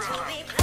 Toby,